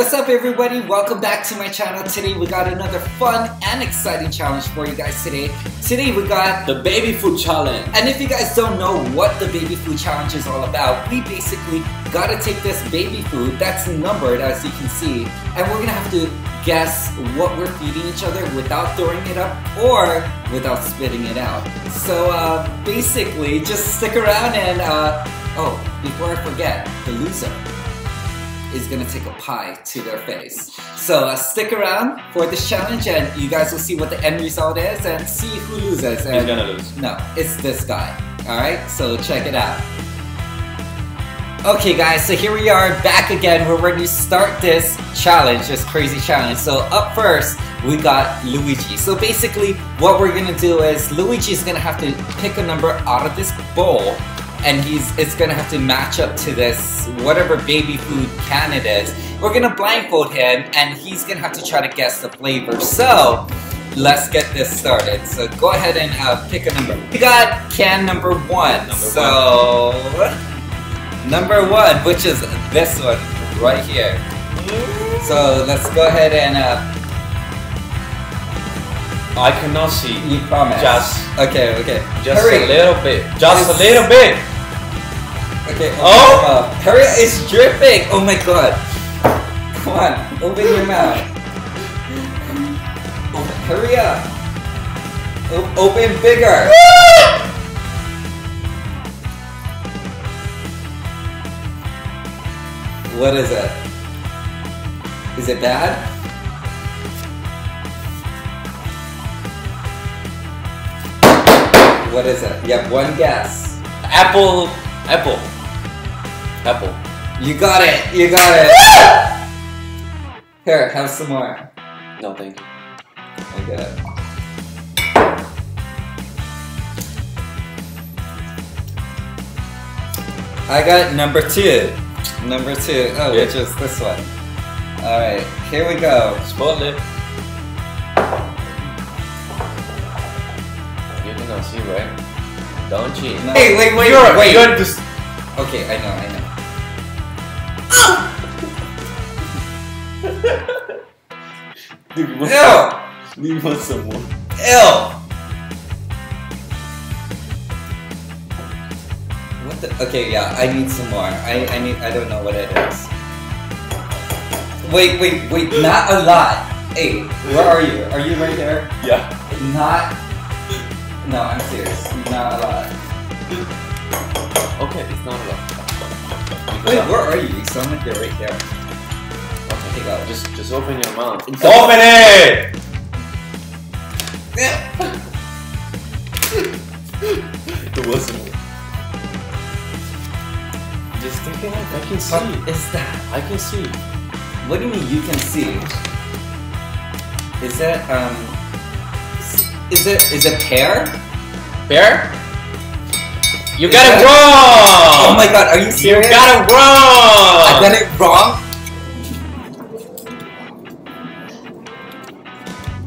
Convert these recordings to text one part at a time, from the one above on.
what's up everybody? Welcome back to my channel. Today we got another fun and exciting challenge for you guys today. Today we got the baby food challenge. And if you guys don't know what the baby food challenge is all about, we basically gotta take this baby food that's numbered as you can see, and we're gonna have to guess what we're feeding each other without throwing it up or without spitting it out. So uh, basically, just stick around and uh, oh, before I forget, the loser is gonna take a pie to their face. So uh, stick around for this challenge and you guys will see what the end result is and see who loses. And He's gonna lose. No, it's this guy. Alright, so check it out. Okay guys, so here we are back again. We're ready to start this challenge, this crazy challenge. So up first, we got Luigi. So basically, what we're gonna do is Luigi's gonna have to pick a number out of this bowl and he's it's gonna have to match up to this whatever baby food can it is. We're gonna blindfold him and he's gonna have to try to guess the flavor. So let's get this started. So go ahead and uh, pick a number. We got can number one. Number so one. number one, which is this one right here. So let's go ahead and uh, I cannot see. you promise. Just, okay, okay. just Hurry. a little bit. Just It's- a little bit. Okay. Oh! mouth. Hurry! It's dripping. Oh my god. Come on, open your mouth. Open, hurry up. O- open bigger. what is it? Is it bad? What is it? You have one guess. Apple. Apple. Apple. You got it. You got it. Here, have some more. No, thank you. Okay. I got number two. Number two. Oh, Yeah. which is this one. Alright, here we go. Spoil it. You cannot right? Don't cheat. No. Hey, wait, wait, You're, wait. You're just. Okay, I know, I know. Dude, what? Ew! You want some more? Ew! What the? Okay, yeah, I need some more. I, I need, I don't know what it is. Wait, wait, wait, not a lot. Hey, where are you? Are you right there? Yeah. Not, no, I'm serious. Not a lot. Okay, it's not a lot. Wait, where are you? You sound like you're right there. Okay, go. Just, just open your mouth. It's- Open it! It wasn't. Just take it out. I can see. What is that? I can see. What do you mean you can see? Is that, um, is it, is it pear? Bear? You Is got it wrong! Oh my god, are you serious? You got it wrong! I got it wrong.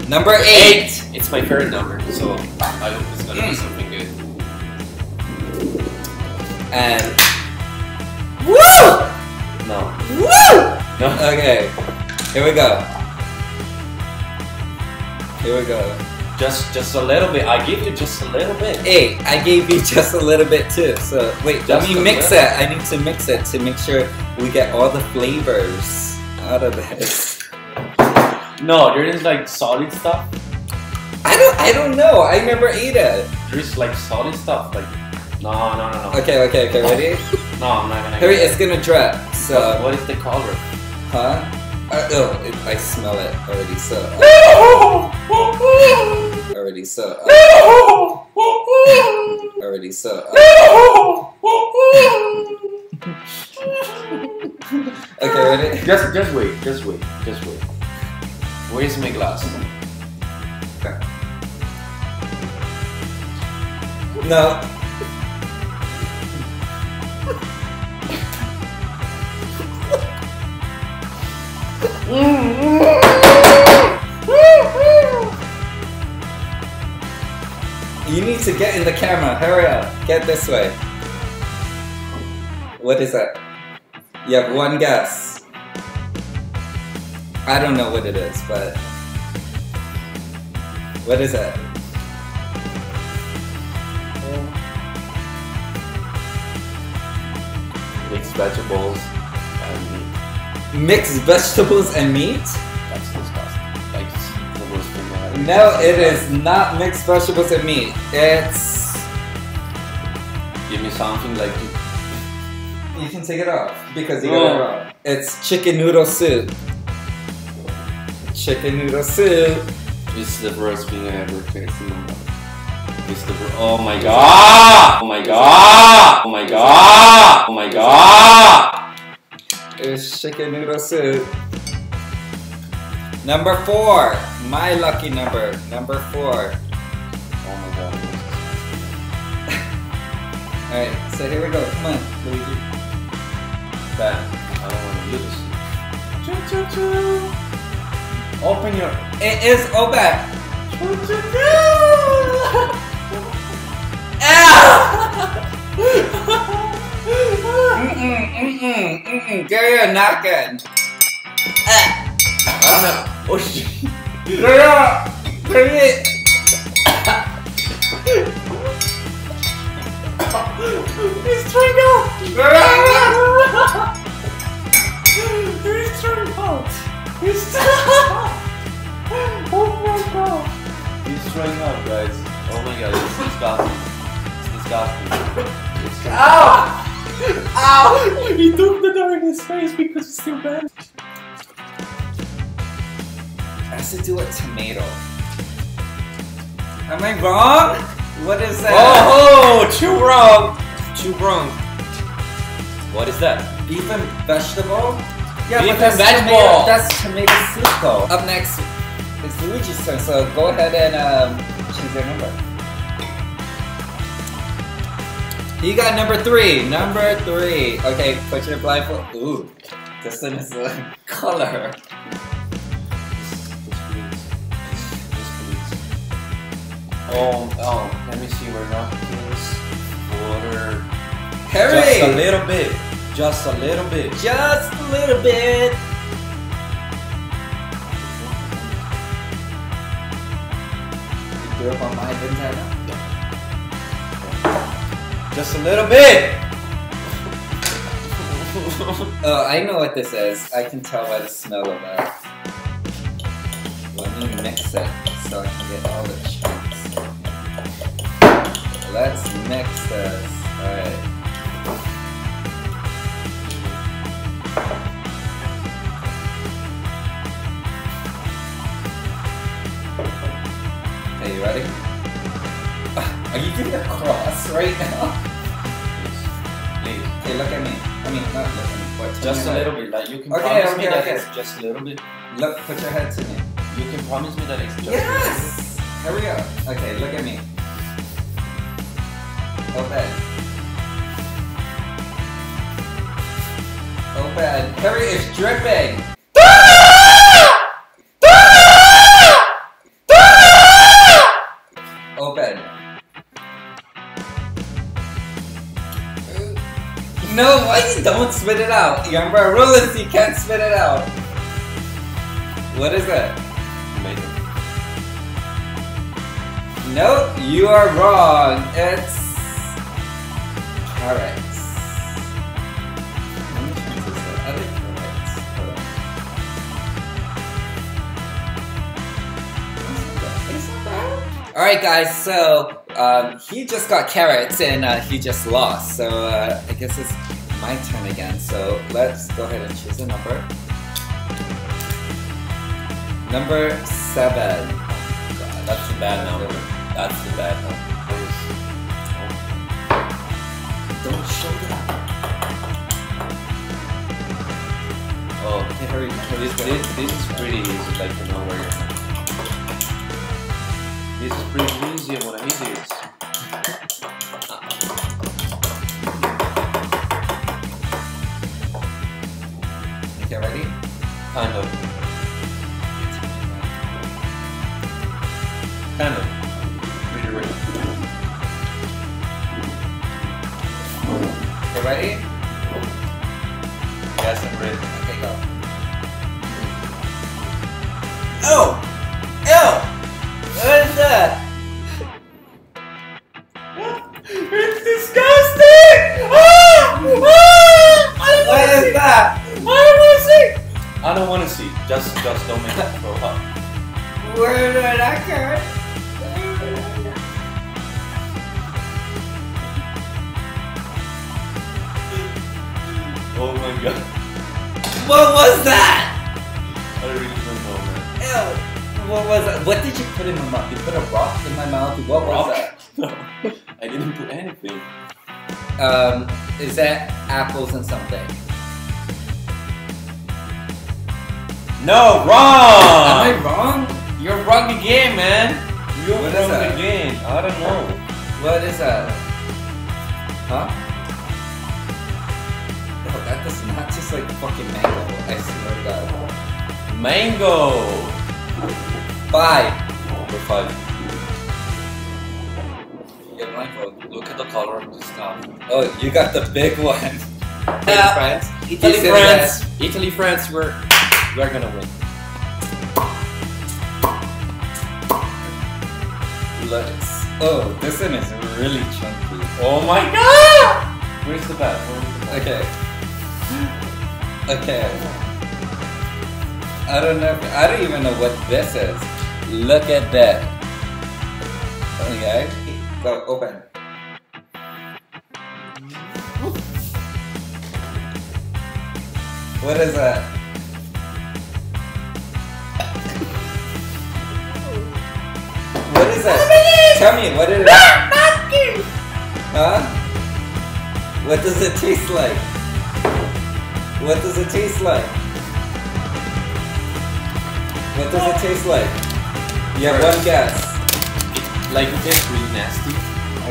Number eight. Eight. It's my favorite number, so I hope it's gonna be Mm. something good. And woo, No. woo. No. Okay, here we go. Here we go. Just, just a little bit. I give you just a little bit. Hey, I gave you just a little bit too. So wait, let Just me mix little. it. I need to mix it to make sure we get all the flavors out of this. No, there is like solid stuff. I don't. I don't know. I never ate it. There is like solid stuff. Like, no, no, no, no. Okay, okay, okay. Ready? No, I'm not gonna. Hurry, it's gonna drip. So, What- what is the color? huh? Uh, oh, it, I smell it already. So, already. So, already. So. Okay, ready? Just, just wait, just wait, just wait. Where's my glass? No. You need to get in the camera. Hurry up. Get this way. What is that? You have one guess. I don't know what it is, but what is it? Mixed vegetables and meat. Mixed vegetables and meat? No, it is not mixed vegetables and meat. It's Give me something like you. can take it off because you got it wrong. It's chicken noodle soup. Chicken noodle soup. It's the worst thing I ever tasted in my life. It's the Oh my god! Oh my god! Oh my god! Oh my god! It's chicken noodle soup. Number four, my lucky number. Number four. Oh my god. Alright, so here we go. Come on, Luigi. Bam. I don't want to do this. Choo choo choo. Open your. It is Obed. Choo choo choo. Mm-mm, mm-mm, mm-mm. Gary, not good. I Oh shit. Gary, Gary. He's trying out. He's trying out. He's Oh my god. He's trying out, guys. Oh my god, it's disgusting. It's disgusting. It's disgusting. Ow! Ow! He took the door in his face because it's still bad. Has to do with tomato. Am I wrong? What is that? Oh, two wrong. Too wrong. What is that? Beef and vegetable? Yeah, Beef but that's and vegetable. Tomato, that's tomato soup though. Up next is Luigi's turn, so go ahead and um, choose your number. You got number three. Number three. Okay, put your blindfold. Ooh, this one is a color. Oh, oh, let me see where napkins, water. Harry! Just a little bit. Just a little bit. Just a little bit. You do it on my Nintendo? Just a little bit. Oh, I know what this is. I can tell by the smell of it. Let me mix it so I can get all the Let's mix this. Alright. Okay, you ready? Are you doing a cross right now? Please. Okay, look at me. I mean, not look at me. Turn Just a head. little bit. Like you can Okay, promise okay, me that okay. it's just a little bit. Look, put your head to me. You can promise me that it's just Yes! Here we go. Okay, look at me. Open. Open. Harry is dripping. Open. No, why you don't spit it out? Remember, rule is you can't spit it out. What is it? Nope, you are wrong. It's All right, guys. So um, he just got carrots and uh, he just lost. So uh, I guess it's my turn again. So let's go ahead and choose a number. Number seven. God, That's a bad number. That's the bad number. Don't show that. Oh, this, this, this is pretty easy. Like you know where you're. This is pretty easy. I wanna. has the. Oh! oh Ew! What is that? What was that? I really don't know, man. Ew! What was that? What did you put in my mouth? You put a rock in my mouth? What was that? No, I didn't put anything. Um, is that apples and something? No, wrong! Am wrong. I wrong? You're wrong again, man. You're What is wrong that? again. I don't know. What is that? Huh? No, that does not taste like fucking mango. I swear to God. Mango. Five. Number five. Get blindfold. Look at the color of this stuff. Oh, you got the big one. Yeah. Uh, France. Italy, said France. Italy, France. We're we're gonna win. Let's. Oh, this one is really chunky. Oh my god! Where's the bat? Where's the bat? Okay. Okay. I don't know. I don't even know what this is. Look at that. Okay. Go open. What is that? What is that? Tell me, what is it? Ah, huh? What does it taste like? What does it taste like? What does it taste like? You have one guess. Like it tastes really nasty.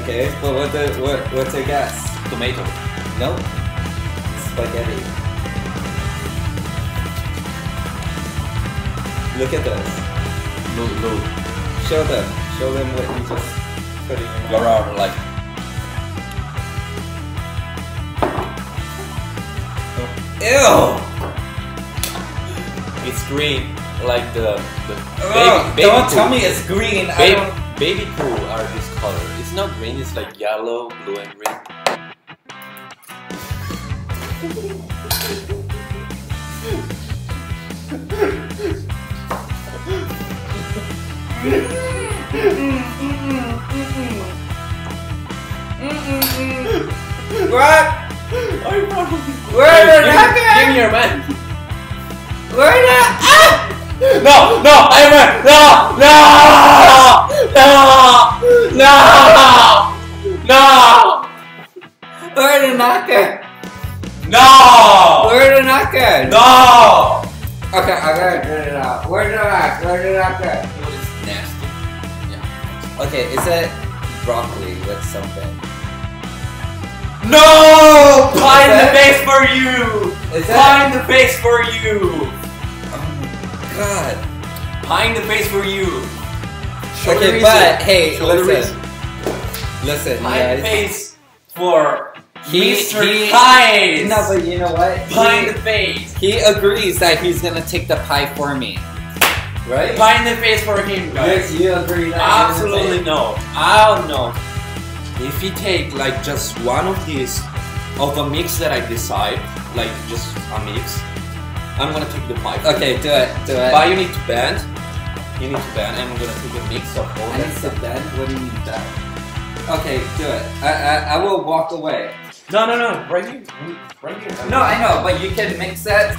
Okay, but what the what what's a guess? Tomato. No. Spaghetti. Look at this. No, no. Show them. Show them what you just put in your You're mouth. out like. Ew! It's green, like the the Ugh, baby, baby don't poo. tell me it's green. I Baby, don't. baby poo are this color. It's not green. It's like yellow, blue, and green. What? I probably. Where Give me- that Give me your man. Where did ah! No, no, I win. No, no, no, no, no, Where did not go? no, Where did not go? no. Okay, I gotta get it out. Where did I? Where did I go? What is nasty? Yeah. Okay, is it broccoli with something? No! Pie in the face for you! In the face for you! Oh god. Pie in the face for you! Show okay, but hey, Show listen. Listen, Pie in the face for He- Mr. he- Pies! No, but you know what? Pie in the face! he agrees that he's gonna take the pie for me. Right? Pie in the face for him, guys. You, you agree that Absolutely no. I don't know. If you take like just one of these of a mix that I decide, like just a mix, I'm gonna take the pipe. Okay, do it, do it. But you need to bend. You need to bend, and I'm gonna take a mix of all I that need to bend? What do you mean bend? Okay, do it. I, I, I will walk away. No, no, no. Right here. Right here. No, I know, but you can mix that.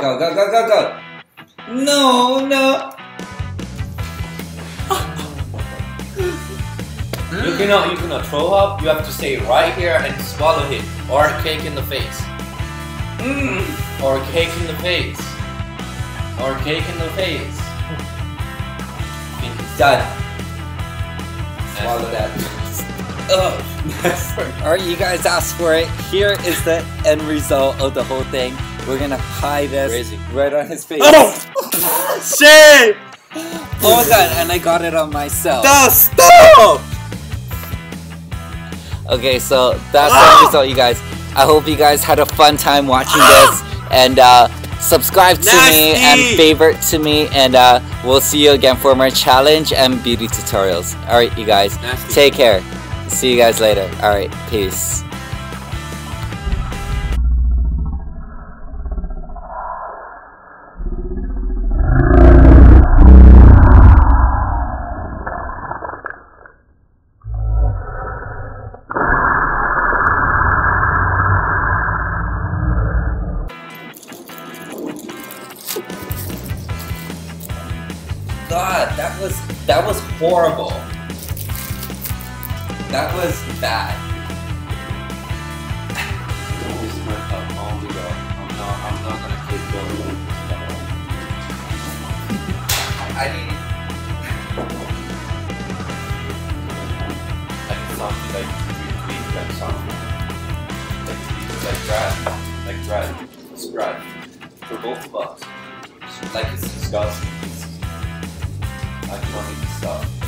go, go, go, go, go. No, no. You cannot, you cannot throw up. You have to stay right here and swallow it, or cake in the face, Mm. or cake in the face, or cake in the face. Done. Swallow that. Ugh. Alright, you guys asked for it. Here is the end result of the whole thing. We're gonna pie this Crazy. right on his face. Oh! Shit! Oh my god, and I got it on myself. The stop! Okay, so that's the end result, you guys. I hope you guys had a fun time watching this. And uh, subscribe to me and favorite to me. And uh, we'll see you again for more challenge and beauty tutorials. Alright, you guys. Nasty. Take care. See you guys later. Alright, peace. That was that was horrible. That was bad. I mean, Like something like tweet, like something. Like, like drag, like it's drag. For both of us. Like it's disgusting. It's, I cannot eat this stuff.